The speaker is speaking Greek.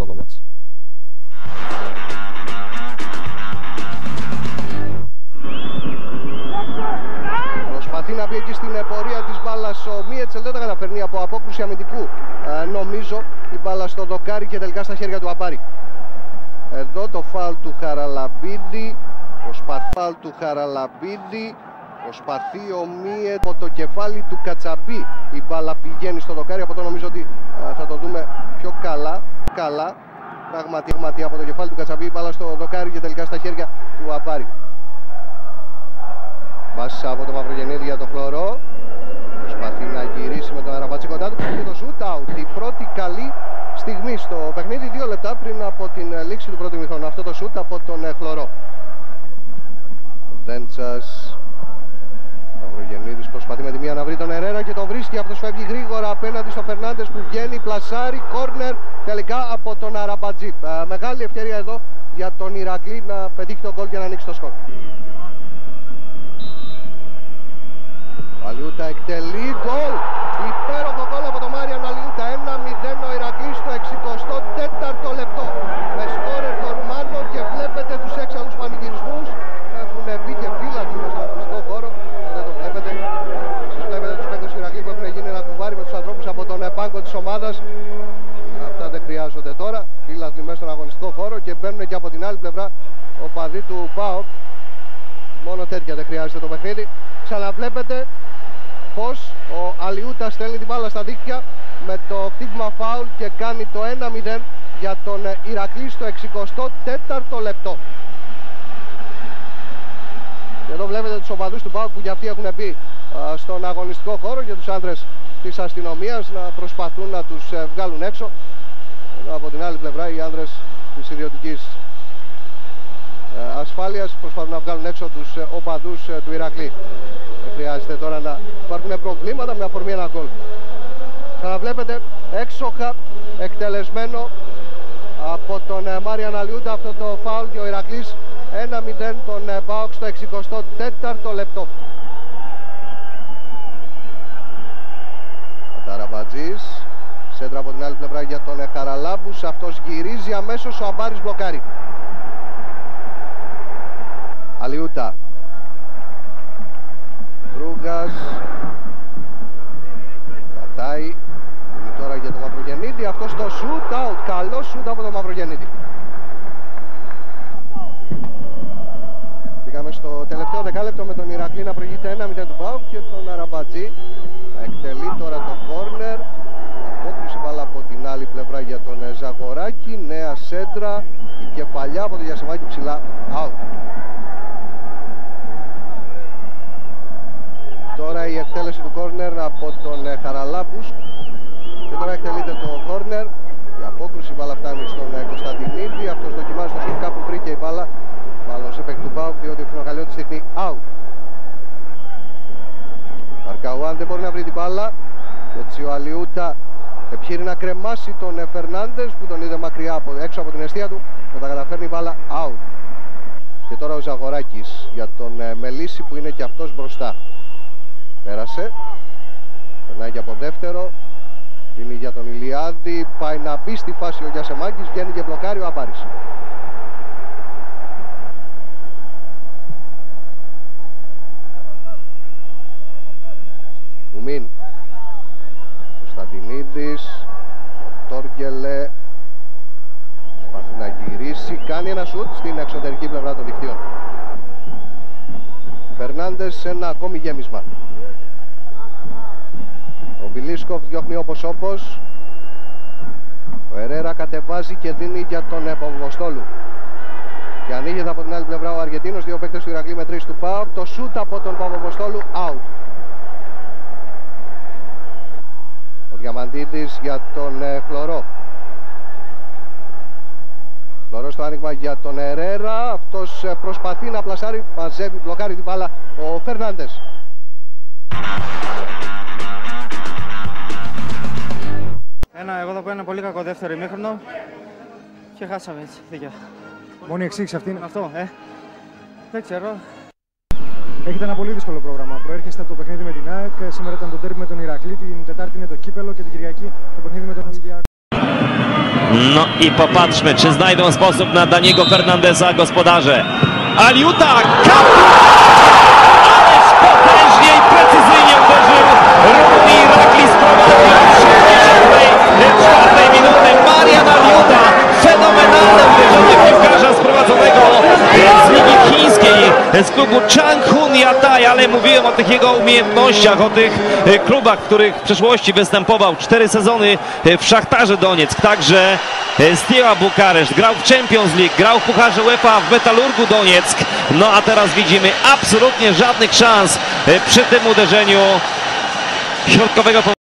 αυτό το μάτς. Προσπαθεί να μπει εκεί στην πορεία της μπάλας ο Μίετσελ δεν τα καταφέρνει από απόκρουση αμυντικού ε, νομίζω η μπάλα στο δοκάρι και τελικά στα χέρια του Απάρη. Εδώ το φάλ του Χαραλαμπίδη προσπαθεί του Χαραλαμπίδη Προσπαθεί ο Μίε από το κεφάλι του Κατσαμπή. Η μπάλα πηγαίνει στο δοκάρι. Από το νομίζω ότι θα το δούμε πιο καλά. Καλά. Πραγματικά από το κεφάλι του Κατσαμπή. Η μπάλα στο δοκάρι και τελικά στα χέρια του Αμπάρη. Πάσα από το Μαυρογεννίδη για το χλωρό. Προσπαθεί να γυρίσει με τον Αραμπατζή κοντά του. Και το shoot out. Η πρώτη καλή στιγμή στο παιχνίδι. Δύο λεπτά πριν από την λήξη του πρώτου μηχρόνου. Αυτό το shoot από τον ε, χλωρό. Δέντσας Μαυρογεννίδη προσπαθεί με τη μία να βρει τον Ερέρα και τον βρίσκει. Αυτό φεύγει γρήγορα απέναντι στο Φερνάντες που βγαίνει. Πλασάρι, κόρνερ τελικά από τον Αραμπατζή. Ε, μεγάλη ευκαιρία εδώ για τον Ηρακλή να πετύχει τον γκολ και να ανοίξει το σκορ. Αλιούτα εκτελεί γκολ. Υπέροχο γκολ από τον Μάριαν Αλιούτα. 1-0 ο Ηρακλή στο 64ο λεπτό. Με σκόρερ τον Ρουμάνο και βλέπετε του έξαλλου πανηγυρισμού. Έχουν μπει και φύλακοι στο αγωνιστικό χώρο. Δεν το βλέπετε. Εσεί βλέπετε του παίκτε του Ηρακλή που έχουν γίνει ένα κουβάρι με του ανθρώπου από τον πάγκο τη ομάδα. Αυτά δεν χρειάζονται τώρα. Φύλακοι μέσα στον αγωνιστικό χώρο και μπαίνουν και από την άλλη πλευρά ο παδί του ΠΑΟΚ. Μόνο τέτοια δεν χρειάζεται το παιχνίδι. Ξαναβλέπετε πως ο Αλιούτας στέλνει την μπάλα στα δίκτυα με το χτύπημα φάουλ και κάνει το 1-0 για τον Ηρακλή στο 64ο λεπτό. Και εδώ βλέπετε τους οπαδούς του ΠΑΟΚ που και αυτοί έχουν μπει στον αγωνιστικό χώρο και τους άντρες της αστυνομίας να προσπαθούν να τους ε, βγάλουν έξω. Εδώ από την άλλη πλευρά οι άντρες της ιδιωτικής ε, ασφάλειας προσπαθούν να βγάλουν έξω τους ε, οπαδούς του Ηρακλή. Δεν χρειάζεται τώρα να υπάρχουν προβλήματα με αφορμή ένα γκολ. Ξαναβλέπετε έξοχα εκτελεσμένο από τον Μάριαν Αλιούντα αυτό το φάουλ και ο Ηρακλής 1-0 τον ΠΑΟΚ στο 64ο λεπτό. Ο Ταραμπατζής σέντρα από την άλλη πλευρά για τον Καραλάμπους αυτός γυρίζει αμέσως ο Αμπάρης μπλοκάρει. Αλιούτα. Δρούγκας Κρατάει Είναι τώρα για τον Μαυρογεννήτη. Αυτός στο shoot out. Καλό shoot από τον Μαυρογεννήτη. Πήγαμε στο τελευταίο δεκάλεπτο με τον Ηρακλή να προηγείται 1-0 του Πάου και τον Αραμπατζή να εκτελεί τώρα το corner απόκριση μπάλα από την άλλη πλευρά για τον Ζαγοράκη. Νέα σέντρα. Η κεφαλιά από το Γιασεμάκη ψηλά. Out Τώρα η εκτέλεση του κόρνερ από τον ε, Χαραλάμπους. Και τώρα εκτελείται το κόρνερ η απόκρουση μπάλα φτάνει στον ε, Κωνσταντινίδη. Αυτός δοκιμάζει το σουτ που βρήκε η μπάλα. Μάλλον σε παίκτη του Πάουκ διότι ο Φινοκαλιώτης δείχνει out. Μαρκαουάν δεν μπορεί να βρει την μπάλα. Και έτσι ο Αλιούτα επιχείρει να κρεμάσει τον ε, Φερνάντες που τον είδε μακριά από, έξω από την αιστεία του. Και τα καταφέρνει η μπάλα out. Και τώρα ο Ζαγοράκης για τον Μελίση που είναι και αυτός μπροστά Πέρασε. Περνάει και από δεύτερο. Δίνει για τον Ηλιάδη. Πάει να μπει στη φάση ο Γιασεμάκης. Βγαίνει και μπλοκάρει ο Αμπάρης. Κουμίν. Κωνσταντινίδης. Ο Τόργελε. Προσπαθεί να γυρίσει. Κάνει ένα σουτ στην εξωτερική πλευρά των δικτύων. Φερνάντες σε ένα ακόμη γέμισμα. Ο Μπιλίσκοφ διώχνει όπως όπως. Ο Ερέρα κατεβάζει και δίνει για τον Παπαποστόλου. Και ανοίγεται από την άλλη πλευρά ο Αργεντίνος, δύο παίκτες του Ηρακλή με τρεις του ΠΑΟ. Το σούτ από τον Παπαποστόλου out. Ο Διαμαντίδης για τον ε, Χλωρό. Χλωρό στο άνοιγμα για τον Ερέρα. Αυτός ε, προσπαθεί να πλασάρει, μαζεύει, μπλοκάρει την μπάλα ο Φερνάντες. Ένα, εγώ θα πω ένα πολύ κακό δεύτερο ημίχρονο και χάσαμε έτσι, δίκαια. Μόνη εξήγηση αυτή είναι. Αυτό, ε. Δεν ξέρω. Έχετε ένα πολύ δύσκολο πρόγραμμα. Προέρχεστε από το παιχνίδι με την ΑΕΚ. Σήμερα ήταν το τέρμι με τον Ηρακλή. Την Τετάρτη είναι το κύπελο και την Κυριακή το παιχνίδι με τον Ολυμπιακό. No i popatrzmy, czy znajdą sposób na Daniego Fernandeza gospodarze. Aliuta! Kaptur! Z klubu Changhun Yatai, ale mówiłem o tych jego umiejętnościach, o tych e, klubach, w których w przeszłości występował. Cztery sezony e, w Szachtarze Donieck, także Steaua Bukareszt, grał w Champions League, grał w Pucharze UEFA w Metalurgu Donieck. No a teraz widzimy absolutnie żadnych szans e, przy tym uderzeniu środkowego